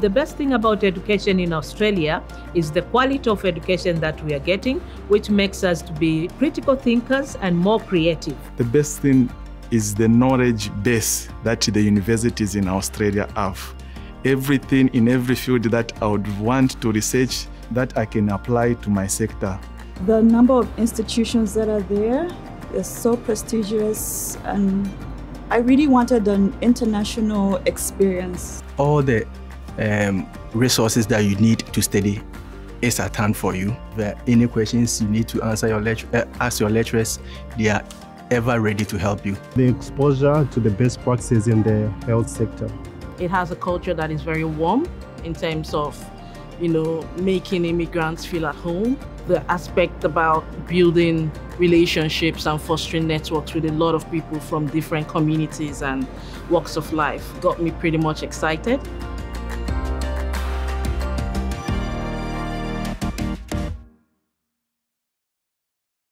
The best thing about education in Australia is the quality of education that we are getting, which makes us to be critical thinkers and more creative. The best thing is the knowledge base that the universities in Australia have. Everything in every field that I would want to research that I can apply to my sector. The number of institutions that are there is so prestigious and I really wanted an international experience. All the um, resources that you need to study is at hand for you. There are any questions you need to answer your uh, ask your lecturers, they are ever ready to help you. The exposure to the best practices in the health sector. It has a culture that is very warm in terms of, you know, making immigrants feel at home. The aspect about building relationships and fostering networks with a lot of people from different communities and walks of life got me pretty much excited.